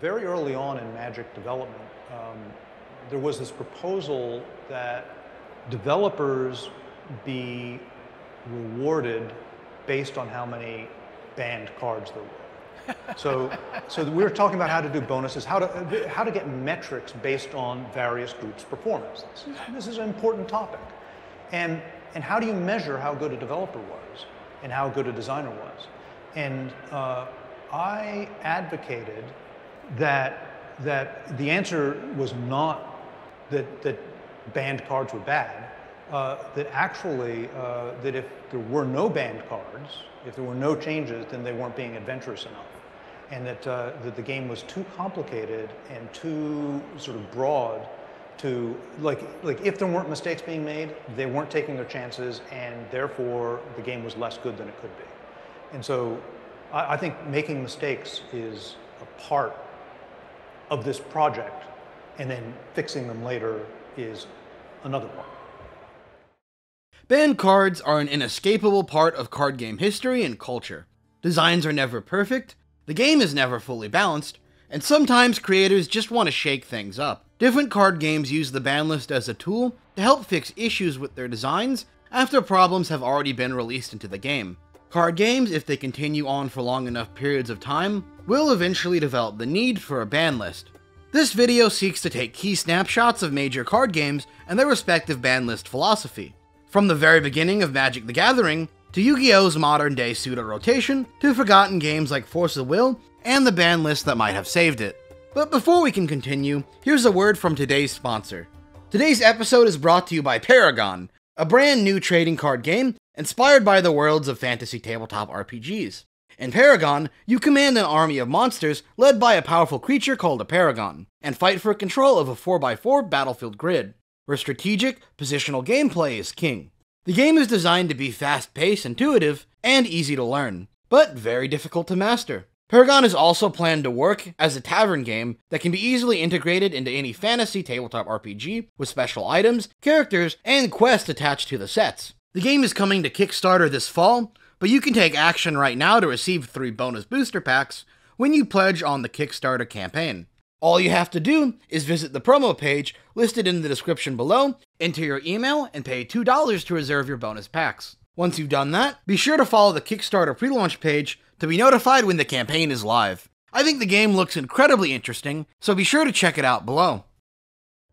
very early on in Magic development, um, there was this proposal that developers be rewarded based on how many banned cards there were. so, so we were talking about how to do bonuses, how to, how to get metrics based on various groups' performance. This is, this is an important topic. And, and how do you measure how good a developer was and how good a designer was? And uh, I advocated that, that the answer was not that, that banned cards were bad, uh, that actually, uh, that if there were no banned cards, if there were no changes, then they weren't being adventurous enough. And that, uh, that the game was too complicated and too sort of broad to, like, like if there weren't mistakes being made, they weren't taking their chances, and therefore the game was less good than it could be. And so I, I think making mistakes is a part of this project, and then fixing them later is another part. Banned cards are an inescapable part of card game history and culture. Designs are never perfect, the game is never fully balanced, and sometimes creators just want to shake things up. Different card games use the ban list as a tool to help fix issues with their designs after problems have already been released into the game. Card games, if they continue on for long enough periods of time, will eventually develop the need for a ban list. This video seeks to take key snapshots of major card games and their respective ban list philosophy. From the very beginning of Magic the Gathering, to Yu-Gi-Oh's modern day pseudo-rotation, to forgotten games like Force of Will, and the ban list that might have saved it. But before we can continue, here's a word from today's sponsor. Today's episode is brought to you by Paragon, a brand new trading card game inspired by the worlds of fantasy tabletop RPGs. In Paragon, you command an army of monsters led by a powerful creature called a Paragon, and fight for control of a 4x4 battlefield grid where strategic, positional gameplay is king. The game is designed to be fast paced, intuitive, and easy to learn, but very difficult to master. Paragon is also planned to work as a tavern game that can be easily integrated into any fantasy tabletop RPG with special items, characters, and quests attached to the sets. The game is coming to Kickstarter this fall, but you can take action right now to receive three bonus booster packs when you pledge on the Kickstarter campaign. All you have to do is visit the promo page listed in the description below, enter your email, and pay $2 to reserve your bonus packs. Once you've done that, be sure to follow the Kickstarter pre launch page to be notified when the campaign is live. I think the game looks incredibly interesting, so be sure to check it out below.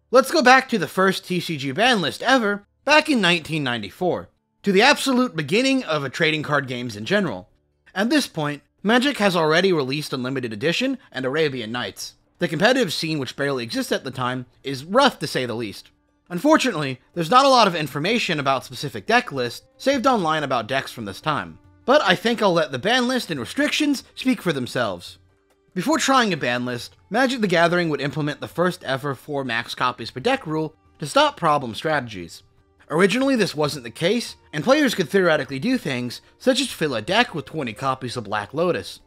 Let's go back to the first TCG ban list ever, back in 1994, to the absolute beginning of a trading card games in general. At this point, Magic has already released Unlimited Edition and Arabian Nights. The competitive scene, which barely exists at the time, is rough to say the least. Unfortunately, there's not a lot of information about specific deck lists saved online about decks from this time. But I think I'll let the ban list and restrictions speak for themselves. Before trying a ban list, Magic the Gathering would implement the first ever 4 max copies per deck rule to stop problem strategies. Originally, this wasn't the case, and players could theoretically do things such as fill a deck with 20 copies of Black Lotus.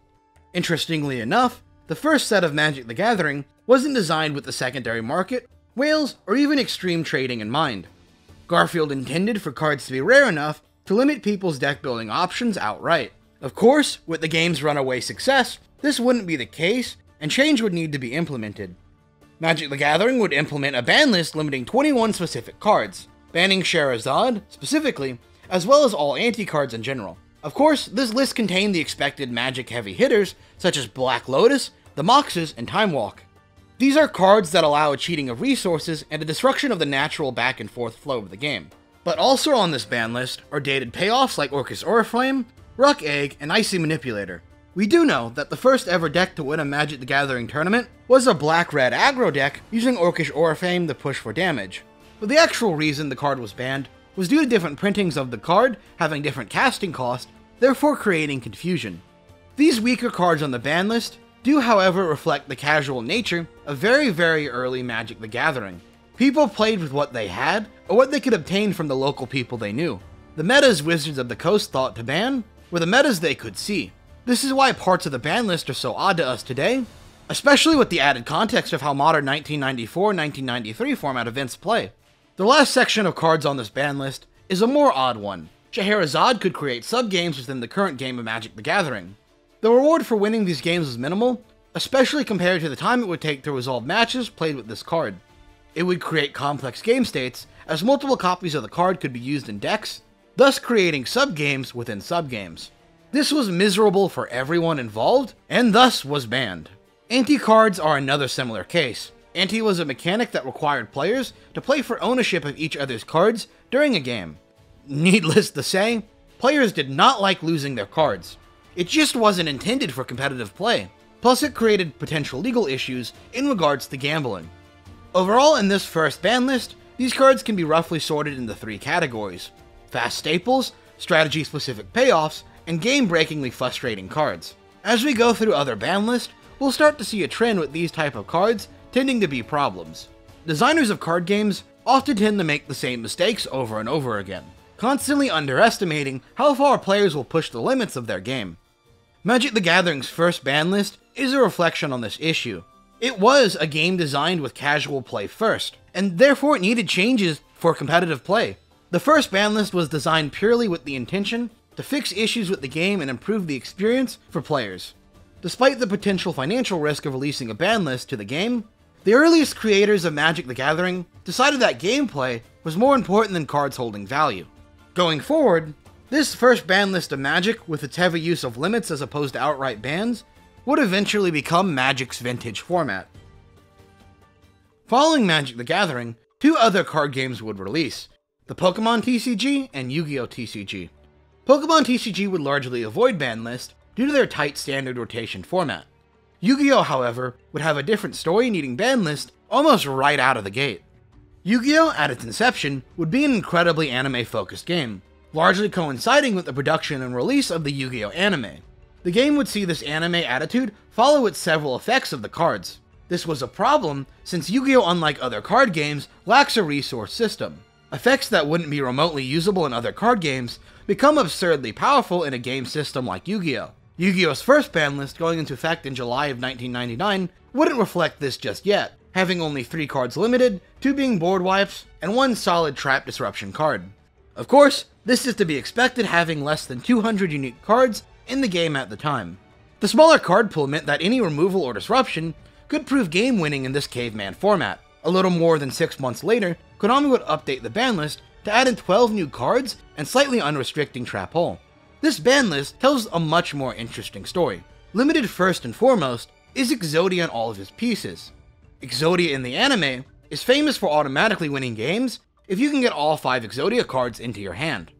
Interestingly enough, the first set of Magic the Gathering wasn't designed with the secondary market, whales, or even extreme trading in mind. Garfield intended for cards to be rare enough to limit people's deck building options outright. Of course, with the game's runaway success, this wouldn't be the case, and change would need to be implemented. Magic the Gathering would implement a ban list limiting 21 specific cards, banning Shahrazad, specifically, as well as all ante cards in general. Of course, this list contained the expected magic heavy hitters, such as Black Lotus, the Moxes, and Time Walk. These are cards that allow a cheating of resources and a destruction of the natural back and forth flow of the game. But also on this ban list are dated payoffs like Orcish Oriflamme, Rukh Egg, and Icy Manipulator. We do know that the first ever deck to win a Magic the Gathering tournament was a black-red aggro deck using Orcish Oriflamme to push for damage. But the actual reason the card was banned was due to different printings of the card having different casting cost, therefore creating confusion. These weaker cards on the ban list do however reflect the casual nature of very very early Magic the Gathering. People played with what they had, or what they could obtain from the local people they knew. The metas Wizards of the Coast thought to ban were the metas they could see. This is why parts of the ban list are so odd to us today, especially with the added context of how modern 1994-1993 format events play. The last section of cards on this ban list is a more odd one. Scheherazade could create sub-games within the current game of Magic the Gathering. The reward for winning these games was minimal, especially compared to the time it would take to resolve matches played with this card. It would create complex game states, as multiple copies of the card could be used in decks, thus creating subgames within subgames. This was miserable for everyone involved, and thus was banned. Ante-cards are another similar case. Ante was a mechanic that required players to play for ownership of each other's cards during a game. Needless to say, players did not like losing their cards. It just wasn't intended for competitive play. Plus, it created potential legal issues in regards to gambling. Overall, in this first ban list, these cards can be roughly sorted into three categories fast staples, strategy specific payoffs, and game breakingly frustrating cards. As we go through other ban lists, we'll start to see a trend with these type of cards tending to be problems. Designers of card games often tend to make the same mistakes over and over again, constantly underestimating how far players will push the limits of their game. Magic the Gathering's first ban list is a reflection on this issue. It was a game designed with casual play first, and therefore it needed changes for competitive play. The first ban list was designed purely with the intention to fix issues with the game and improve the experience for players. Despite the potential financial risk of releasing a ban list to the game, the earliest creators of Magic the Gathering decided that gameplay was more important than cards holding value. Going forward, this first ban list of Magic, with its heavy use of limits as opposed to outright bans, would eventually become Magic's vintage format. Following Magic the Gathering, two other card games would release the Pokemon TCG and Yu Gi Oh! TCG. Pokemon TCG would largely avoid ban list due to their tight standard rotation format. Yu-Gi-Oh, however, would have a different story needing ban list almost right out of the gate. Yu-Gi-Oh, at its inception, would be an incredibly anime-focused game, largely coinciding with the production and release of the Yu-Gi-Oh anime. The game would see this anime attitude follow its several effects of the cards. This was a problem since Yu-Gi-Oh unlike other card games lacks a resource system. Effects that wouldn't be remotely usable in other card games become absurdly powerful in a game system like Yu-Gi-Oh! Yu-Gi-Oh's first ban list going into effect in July of 1999 wouldn't reflect this just yet, having only 3 cards limited, 2 being board wipes, and 1 solid trap disruption card. Of course, this is to be expected having less than 200 unique cards in the game at the time. The smaller card pool meant that any removal or disruption could prove game winning in this caveman format. A little more than 6 months later, Konami would update the ban list to add in 12 new cards and slightly unrestricting Trap Hole. This ban list tells a much more interesting story. Limited first and foremost is Exodia and all of his pieces. Exodia in the anime is famous for automatically winning games if you can get all 5 Exodia cards into your hand.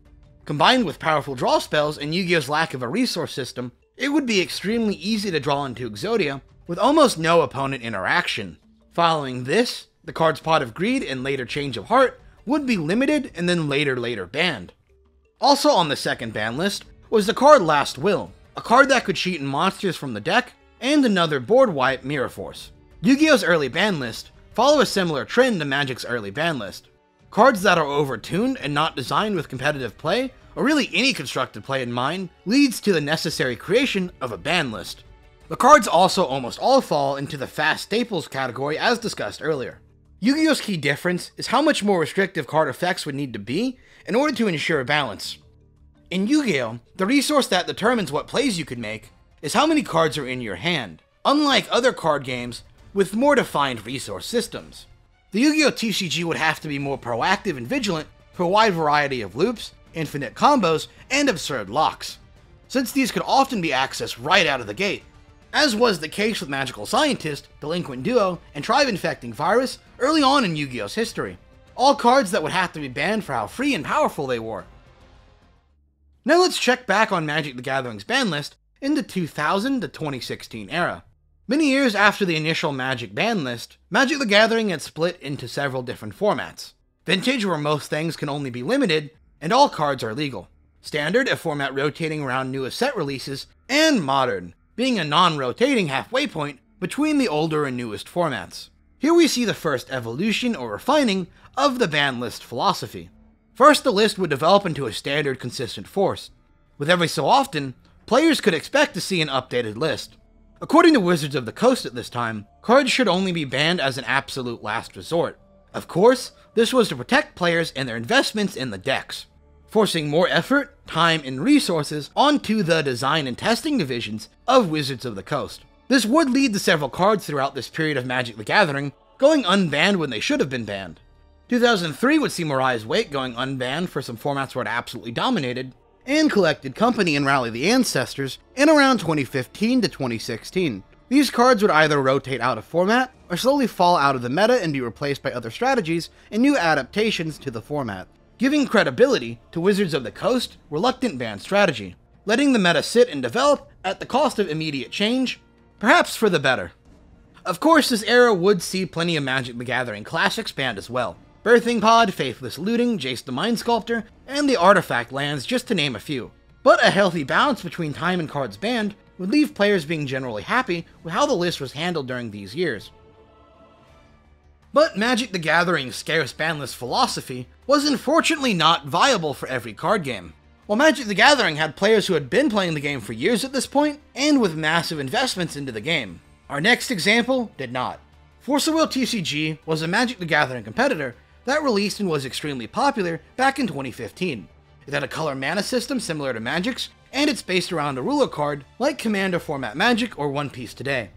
Combined with powerful draw spells and Yu-Gi-Oh's lack of a resource system, it would be extremely easy to draw into Exodia with almost no opponent interaction. Following this, the card's Pot of Greed and later Change of Heart would be limited and then later later banned. Also on the second ban list was the card Last Will, a card that could cheat in monsters from the deck, and another board wipe Mirror Force. Yu-Gi-Oh's early ban list follow a similar trend to Magic's early ban list. Cards that are overtuned and not designed with competitive play, or really any constructed play in mind, leads to the necessary creation of a ban list. The cards also almost all fall into the fast staples category as discussed earlier. Yu-Gi-Oh's key difference is how much more restrictive card effects would need to be in order to ensure balance. In Yu-Gi-Oh, the resource that determines what plays you can make is how many cards are in your hand, unlike other card games with more defined resource systems. The Yu-Gi-Oh TCG would have to be more proactive and vigilant for a wide variety of loops, infinite combos, and absurd locks, since these could often be accessed right out of the gate, as was the case with Magical Scientist, Delinquent Duo, and Tribe Infecting Virus early on in Yu-Gi-Oh's history all cards that would have to be banned for how free and powerful they were. Now let's check back on Magic the Gathering's ban list in the 2000 to 2016 era. Many years after the initial Magic ban list, Magic the Gathering had split into several different formats. Vintage, where most things can only be limited, and all cards are legal. Standard, a format rotating around newest set releases, and Modern, being a non rotating halfway point between the older and newest formats. Here we see the first evolution or refining of the ban list philosophy. First, the list would develop into a standard consistent force. With every so often, players could expect to see an updated list. According to Wizards of the Coast at this time, cards should only be banned as an absolute last resort. Of course, this was to protect players and their investments in the decks, forcing more effort, time, and resources onto the design and testing divisions of Wizards of the Coast. This would lead to several cards throughout this period of Magic the Gathering going unbanned when they should have been banned. 2003 would see Mirari's Wake going unbanned for some formats where it absolutely dominated, and Collected Company and Rally the Ancestors in around 2015 to 2016. These cards would either rotate out of format or slowly fall out of the meta and be replaced by other strategies and new adaptations to the format, giving credibility to Wizards of the Coast reluctant ban strategy, letting the meta sit and develop at the cost of immediate change, perhaps for the better. Of course, this era would see plenty of Magic the Gathering classics banned as well. Birthing Pod, Faithless Looting, Jace the Mind Sculptor, and the Artifact lands, just to name a few. But a healthy balance between time and cards banned would leave players being generally happy with how the list was handled during these years. But Magic the Gathering's scarce ban philosophy was unfortunately not viable for every card game. While Magic the Gathering had players who had been playing the game for years at this point, and with massive investments into the game, our next example did not. Force of Will TCG was a Magic the Gathering competitor that released and was extremely popular back in 2015. It had a color mana system similar to Magic's, and it's based around a ruler card like Commander format Magic or One Piece today.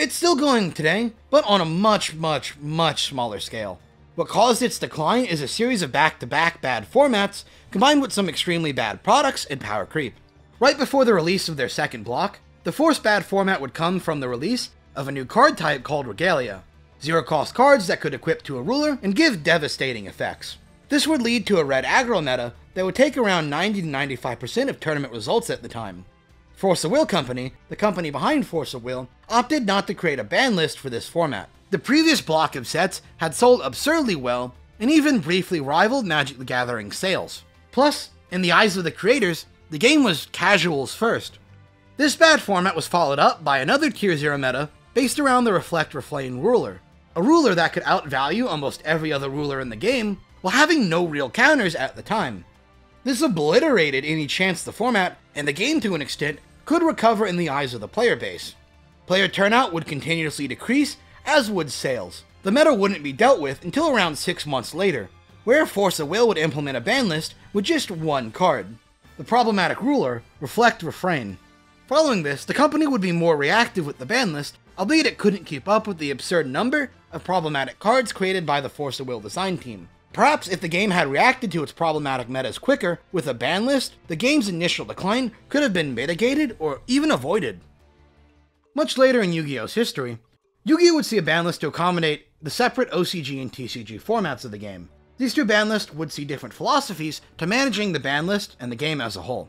It's still going today, but on a much, much, much smaller scale. What caused its decline is a series of back to back bad formats combined with some extremely bad products and power creep. Right before the release of their second block, the fourth bad format would come from the release of a new card type called Regalia. Zero cost cards that could equip to a ruler and give devastating effects. This would lead to a red aggro meta that would take around 90 to 95% of tournament results at the time. Force of Will Company, the company behind Force of Will, opted not to create a ban list for this format. The previous block of sets had sold absurdly well and even briefly rivaled Magic the Gathering sales. Plus, in the eyes of the creators, the game was casuals first. This bad format was followed up by another Tier 0 meta based around the Reflect Refrain ruler, a ruler that could outvalue almost every other ruler in the game while having no real counters at the time. This obliterated any chance the format, and the game to an extent, could recover in the eyes of the player base. Player turnout would continuously decrease, as would sales. The meta wouldn't be dealt with until around 6 months later, where Force of Will would implement a ban list with just one card. The problematic ruler, Reflect Refrain. Following this, the company would be more reactive with the ban list, albeit it couldn't keep up with the absurd number of problematic cards created by the Force of Will design team. Perhaps if the game had reacted to its problematic metas quicker with a ban list, the game's initial decline could have been mitigated or even avoided. Much later in Yu Gi Oh's history, Yu Gi Oh would see a ban list to accommodate the separate OCG and TCG formats of the game. These two ban lists would see different philosophies to managing the ban list and the game as a whole.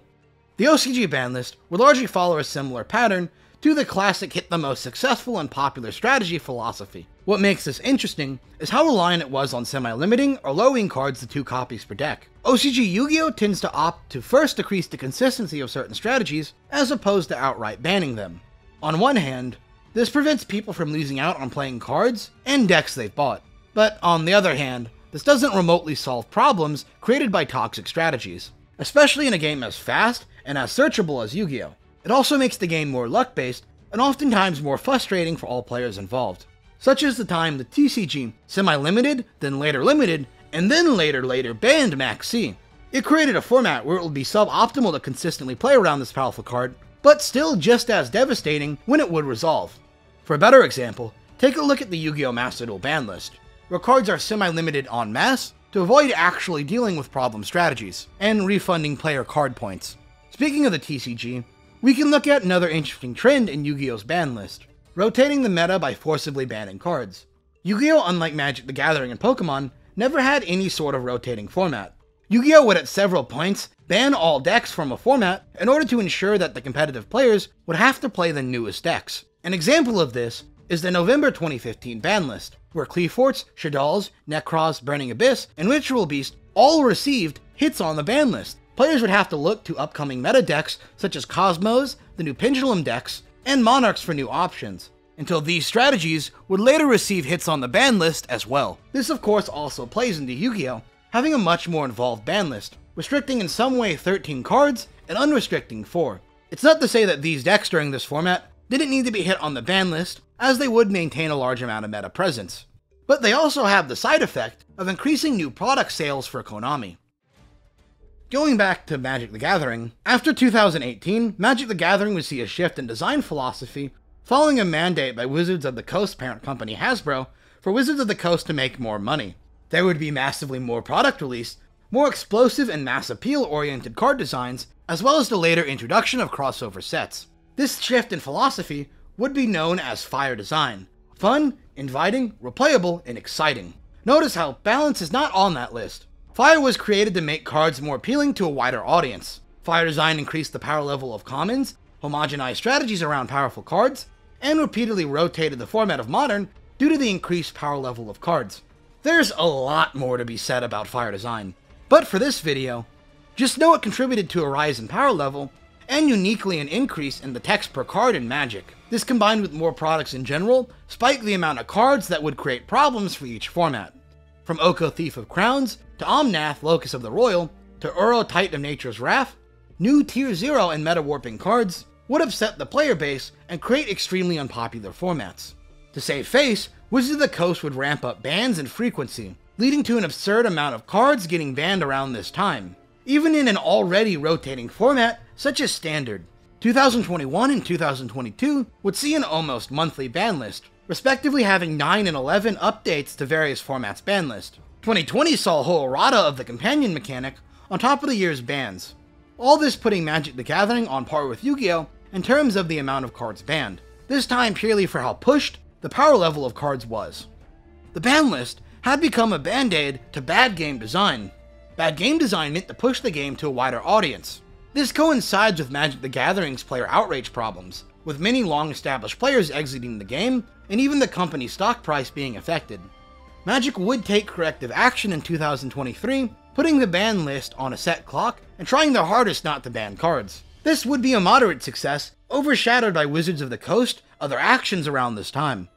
The OCG ban list would largely follow a similar pattern to the classic hit the most successful and popular strategy philosophy. What makes this interesting is how reliant it was on semi-limiting or lowering cards to two copies per deck. OCG Yu-Gi-Oh! tends to opt to first decrease the consistency of certain strategies as opposed to outright banning them. On one hand, this prevents people from losing out on playing cards and decks they've bought. But on the other hand, this doesn't remotely solve problems created by toxic strategies, especially in a game as fast and as searchable as Yu-Gi-Oh! It also makes the game more luck based and oftentimes more frustrating for all players involved. Such as the time the TCG semi limited, then later limited, and then later later banned Maxx C. It created a format where it would be suboptimal to consistently play around this powerful card, but still just as devastating when it would resolve. For a better example, take a look at the Yu Gi Oh! Master Duel ban list, where cards are semi limited en masse to avoid actually dealing with problem strategies and refunding player card points. Speaking of the TCG, we can look at another interesting trend in Yu-Gi-Oh's ban list, rotating the meta by forcibly banning cards. Yu-Gi-Oh, unlike Magic the Gathering and Pokemon, never had any sort of rotating format. Yu-Gi-Oh would at several points ban all decks from a format in order to ensure that the competitive players would have to play the newest decks. An example of this is the November 2015 ban list, where Qliphorts, Shaddolls, Nekroz, Burning Abyss, and Ritual Beast all received hits on the ban list, Players would have to look to upcoming meta decks such as Kozmos, the new Pendulum decks, and Monarchs for new options, until these strategies would later receive hits on the ban list as well. This of course also plays into Yu-Gi-Oh! having a much more involved ban list, restricting in some way 13 cards and unrestricting 4. It's not to say that these decks during this format didn't need to be hit on the ban list, as they would maintain a large amount of meta presence. But they also have the side effect of increasing new product sales for Konami. Going back to Magic the Gathering, after 2018, Magic the Gathering would see a shift in design philosophy following a mandate by Wizards of the Coast parent company Hasbro for Wizards of the Coast to make more money. There would be massively more product released, more explosive and mass appeal oriented card designs, as well as the later introduction of crossover sets. This shift in philosophy would be known as Fire Design. Fun, inviting, replayable, and exciting. Notice how balance is not on that list. Fire was created to make cards more appealing to a wider audience. Fire Design increased the power level of commons, homogenized strategies around powerful cards, and repeatedly rotated the format of Modern due to the increased power level of cards. There's a lot more to be said about Fire Design, but for this video, just know it contributed to a rise in power level and uniquely an increase in the text per card in Magic. This combined with more products in general spiked the amount of cards that would create problems for each format. From Oko Thief of Crowns, to Omnath Locus of the Roil, to Uro Titan of Nature's Wrath, new Tier 0 and meta warping cards would upset the player base and create extremely unpopular formats. To save face, Wizards of the Coast would ramp up bans and frequency, leading to an absurd amount of cards getting banned around this time, even in an already rotating format such as Standard. 2021 and 2022 would see an almost monthly ban list, respectively having 9 and 11 updates to various formats ban list. 2020 saw a whole errata of the companion mechanic on top of the year's bans. All this putting Magic the Gathering on par with Yu-Gi-Oh! in terms of the amount of cards banned, this time purely for how pushed the power level of cards was. The ban list had become a band-aid to bad game design. Bad game design meant to push the game to a wider audience. This coincides with Magic the Gathering's player outrage problems, with many long-established players exiting the game, and even the company's stock price being affected. Magic would take corrective action in 2023, putting the ban list on a set clock and trying their hardest not to ban cards. This would be a moderate success, overshadowed by Wizards of the Coast other actions around this time.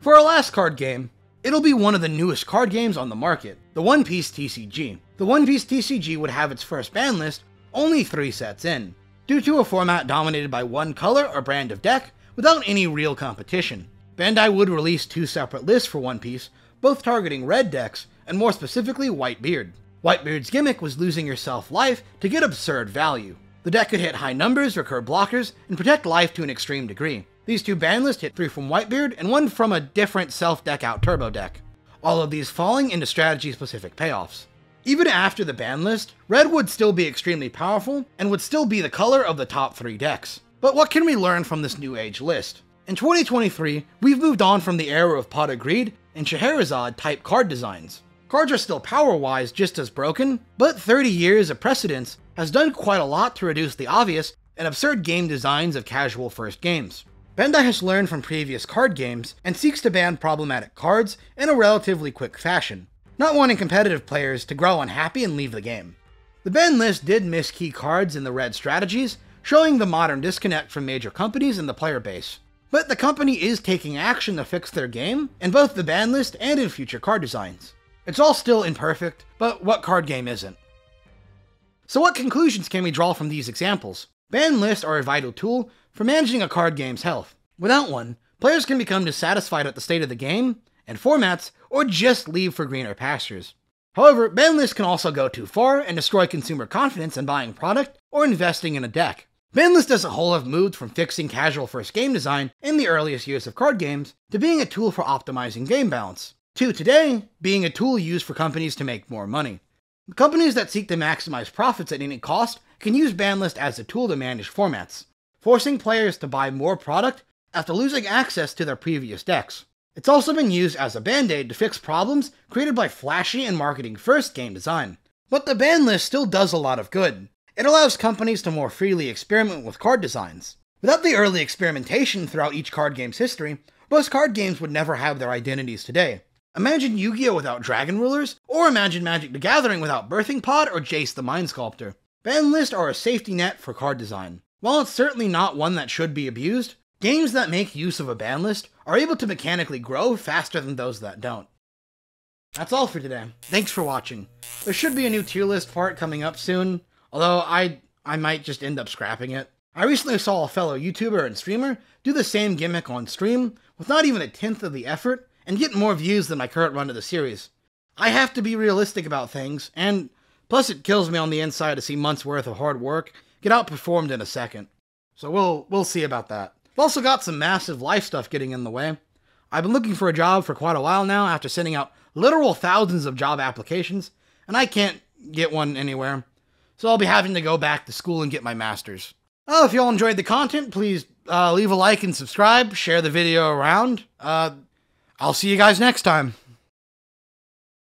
For our last card game, it'll be one of the newest card games on the market, the One Piece TCG. The One Piece TCG would have its first ban list only three sets in, due to a format dominated by one color or brand of deck without any real competition. Bandai would release two separate lists for One Piece, both targeting red decks, and more specifically Whitebeard. Whitebeard's gimmick was losing yourself life to get absurd value. The deck could hit high numbers, recur blockers, and protect life to an extreme degree. These two ban lists hit three from Whitebeard and one from a different self-deck out turbo deck. All of these falling into strategy-specific payoffs. Even after the ban list, red would still be extremely powerful and would still be the color of the top three decks. But what can we learn from this new age list? In 2023, we've moved on from the era of Pot of Greed and Scheherazade type card designs. Cards are still power-wise just as broken, but 30 years of precedence has done quite a lot to reduce the obvious and absurd game designs of casual first games. Bandai has learned from previous card games and seeks to ban problematic cards in a relatively quick fashion, not wanting competitive players to grow unhappy and leave the game. The ban list did miss key cards in the red strategies, showing the modern disconnect from major companies and the player base. But the company is taking action to fix their game in both the ban list and in future card designs. It's all still imperfect, but what card game isn't? So what conclusions can we draw from these examples? Ban lists are a vital tool for managing a card game's health. Without one, players can become dissatisfied at the state of the game and formats, or just leave for greener pastures. However, ban lists can also go too far and destroy consumer confidence in buying product or investing in a deck. Ban lists as a whole have moved from fixing casual first game design in the earliest years of card games to being a tool for optimizing game balance to today being a tool used for companies to make more money. Companies that seek to maximize profits at any cost can use Banlist as a tool to manage formats, forcing players to buy more product after losing access to their previous decks. It's also been used as a band-aid to fix problems created by flashy and marketing first game design. But the ban list still does a lot of good. It allows companies to more freely experiment with card designs. Without the early experimentation throughout each card game's history, most card games would never have their identities today. Imagine Yu-Gi-Oh! without Dragon Rulers, or imagine Magic the Gathering without Birthing Pod or Jace the Mind Sculptor. Ban lists are a safety net for card design. While it's certainly not one that should be abused, games that make use of a ban list are able to mechanically grow faster than those that don't. That's all for today. Thanks for watching. There should be a new tier list part coming up soon, although I I might just end up scrapping it. I recently saw a fellow YouTuber and streamer do the same gimmick on stream with not even a tenth of the effort and get more views than my current run of the series. I have to be realistic about things, and plus it kills me on the inside to see months worth of hard work get outperformed in a second. So we'll we'll see about that. I've also got some massive life stuff getting in the way. I've been looking for a job for quite a while now after sending out literal thousands of job applications, and I can't get one anywhere. So I'll be having to go back to school and get my master's. Oh, if y'all enjoyed the content, please uh, leave a like and subscribe, share the video around. Uh, I'll see you guys next time.